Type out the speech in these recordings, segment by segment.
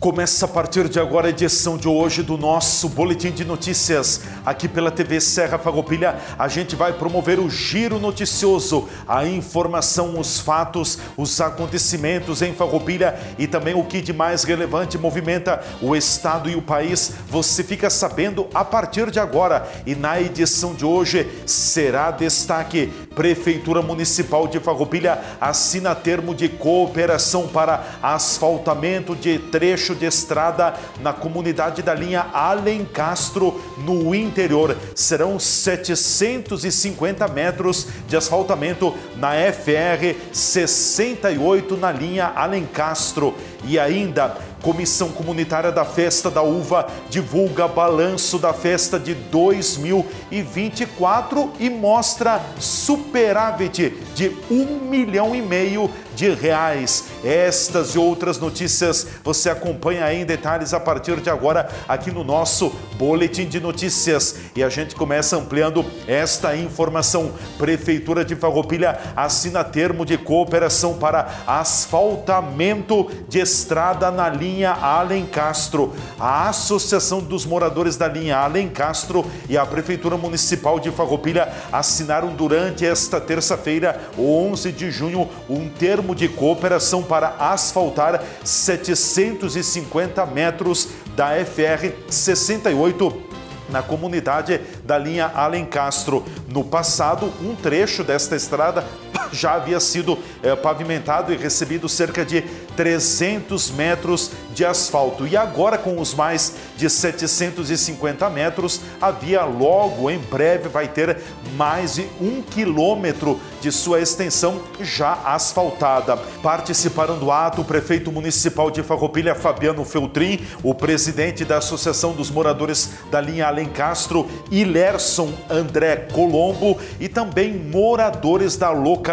Começa a partir de agora a edição de hoje do nosso Boletim de Notícias. Aqui pela TV Serra Farroupilha, a gente vai promover o giro noticioso, a informação, os fatos, os acontecimentos em Farroupilha e também o que de mais relevante movimenta o estado e o país. Você fica sabendo a partir de agora. E na edição de hoje será destaque: Prefeitura Municipal de Farroupilha assina termo de cooperação para asfaltamento de trecho trecho de estrada na comunidade da linha Alencastro, no interior. Serão 750 metros de asfaltamento na FR 68 na linha Alencastro. E ainda Comissão Comunitária da Festa da Uva divulga balanço da festa de 2024 e mostra superávit de um milhão e meio de reais. Estas e outras notícias você acompanha em detalhes a partir de agora aqui no nosso Boletim de Notícias. E a gente começa ampliando esta informação. Prefeitura de Farroupilha assina termo de cooperação para asfaltamento de estrada na linha linha Alencastro. A Associação dos Moradores da linha Alencastro e a Prefeitura Municipal de Farroupilha assinaram durante esta terça-feira, 11 de junho, um termo de cooperação para asfaltar 750 metros da FR 68 na comunidade da linha Alencastro. No passado, um trecho desta estrada já havia sido é, pavimentado e recebido cerca de 300 metros de asfalto. E agora, com os mais de 750 metros, a via logo em breve vai ter mais de um quilômetro de sua extensão já asfaltada. Participaram do ato o prefeito municipal de Farroupilha, Fabiano Feltrin, o presidente da Associação dos Moradores da linha Alencastro, Ilerson André Colombo e também moradores da localidade.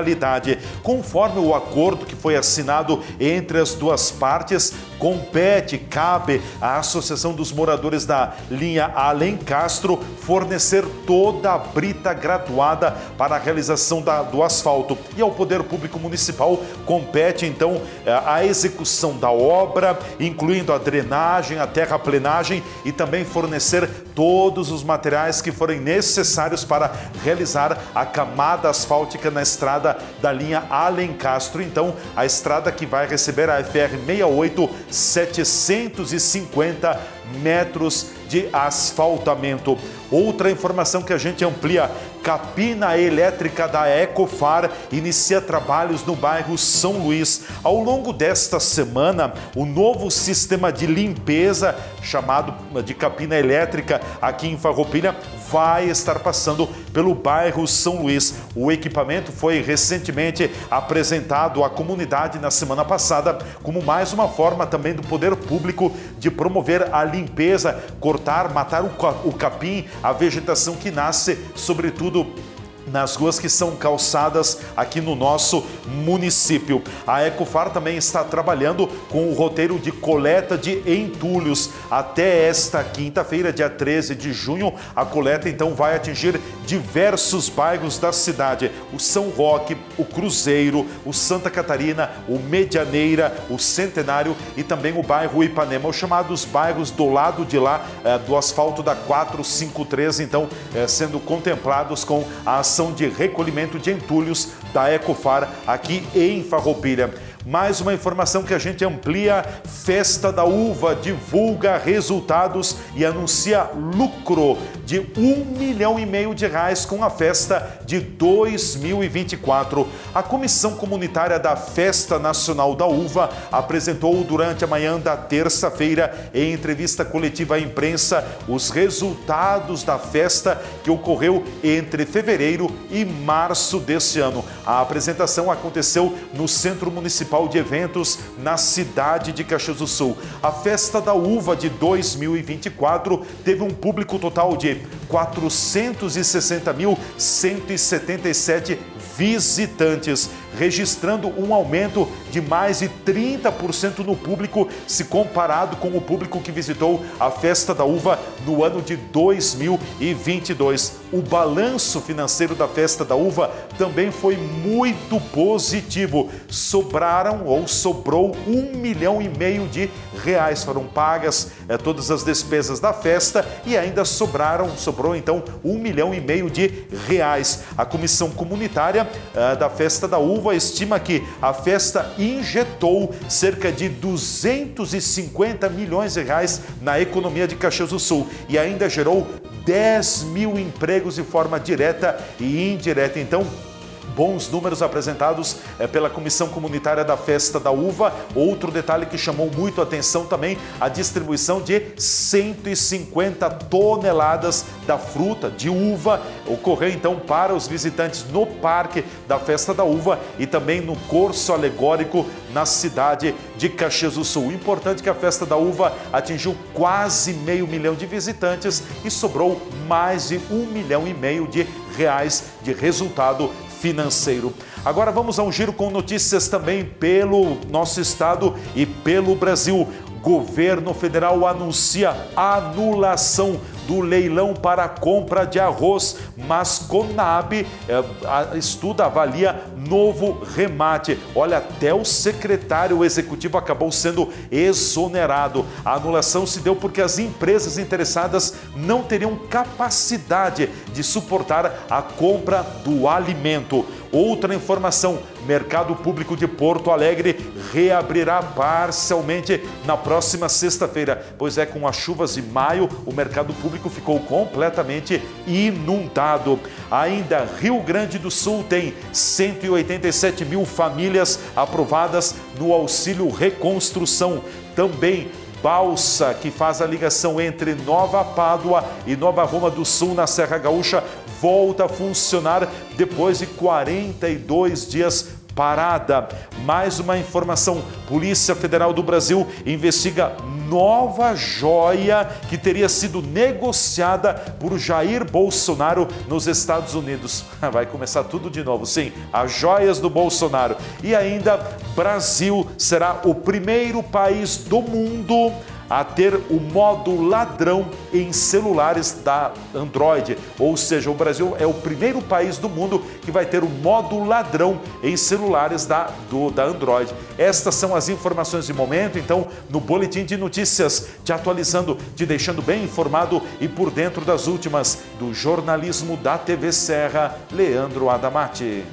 Conforme o acordo que foi assinado entre as duas partes, compete, cabe à Associação dos Moradores da linha Alencastro fornecer toda a brita graduada para a realização da, do asfalto. E ao Poder Público Municipal compete então eh, a execução da obra, incluindo a drenagem, a terraplenagem e também fornecer todos os materiais que forem necessários para realizar a camada asfáltica na estrada da linha Alencastro. Então, a estrada que vai receber a FR 68 750 metros de asfaltamento. Outra informação que a gente amplia: capina elétrica da Ecofar inicia trabalhos no bairro São Luís. Ao longo desta semana, o novo sistema de limpeza, chamado de capina elétrica aqui em Farroupilha, vai estar passando pelo bairro São Luís. O equipamento foi recentemente apresentado à comunidade na semana passada como mais uma forma também do poder público de promover a limpeza, cortar, matar o capim, a vegetação que nasce, sobretudo nas ruas que são calçadas aqui no nosso município. A Ecofar também está trabalhando com o roteiro de coleta de entulhos. Até esta quinta-feira, dia 13 de junho, a coleta então vai atingir diversos bairros da cidade: o São Roque, o Cruzeiro, o Santa Catarina, o Medianeira, o Centenário e também o bairro Ipanema, os chamados bairros do lado de lá eh, do asfalto da 453, então eh, sendo contemplados com a ação de recolhimento de entulhos da Ecofar aqui em Farroupilha. Mais uma informação que a gente amplia: Festa da Uva divulga resultados e anuncia lucro de um milhão e meio de reais com a festa de 2024. A Comissão Comunitária da Festa Nacional da Uva apresentou durante a manhã da terça-feira, em entrevista coletiva à imprensa, os resultados da festa que ocorreu entre fevereiro e março deste ano. A apresentação aconteceu no Centro Municipal Municipal de Eventos na cidade de Caxias do Sul. A Festa da Uva de 2024 teve um público total de 460.177 visitantes, registrando um aumento de mais de 30% no público, se comparado com o público que visitou a festa da uva no ano de 2022. O balanço financeiro da festa da uva também foi muito positivo. Sobraram ou sobrou um milhão e meio de reais. Foram pagas é, todas as despesas da festa e ainda sobraram, sobrou então um milhão e meio de reais. A comissão comunitária é, da festa da uva estima que a festa injetou cerca de 250 milhões de reais na economia de Caxias do Sul e ainda gerou 10 mil empregos de forma direta e indireta. Então, bons números apresentados é, pela Comissão Comunitária da Festa da Uva. Outro detalhe que chamou muito a atenção também, a distribuição de 150 toneladas da fruta de uva ocorreu então para os visitantes no Parque da Festa da Uva e também no curso alegórico na cidade de Caxias do Sul. Importante que a Festa da Uva atingiu quase meio milhão de visitantes e sobrou mais de um milhão e meio de reais de resultado financeiro. Agora vamos a um giro com notícias também pelo nosso estado e pelo Brasil. Governo federal anuncia anulação do leilão para compra de arroz, mas Conab é, estuda, avalia novo remate. Olha, até o secretário executivo acabou sendo exonerado. A anulação se deu porque as empresas interessadas não teriam capacidade de suportar a compra do alimento. Outra informação: Mercado Público de Porto Alegre reabrirá parcialmente na próxima sexta-feira, pois é com as chuvas de maio o mercado público ficou completamente inundado. Ainda Rio Grande do Sul tem 187 mil famílias aprovadas no auxílio reconstrução. Também balsa que faz a ligação entre Nova Pádua e Nova Roma do Sul na Serra Gaúcha volta a funcionar depois de 42 dias parada. Mais uma informação: Polícia Federal do Brasil investiga nova joia que teria sido negociada por Jair Bolsonaro nos Estados Unidos. Vai começar tudo de novo, sim, as joias do Bolsonaro. E ainda, Brasil será o primeiro país do mundo a ter o modo ladrão em celulares da Android. Ou seja, o Brasil é o primeiro país do mundo que vai ter o modo ladrão em celulares da, do, da Android. Estas são as informações de momento, então, no Boletim de Notícias, te atualizando, te deixando bem informado e por dentro das últimas do jornalismo da TV Serra, Leandro Adamati.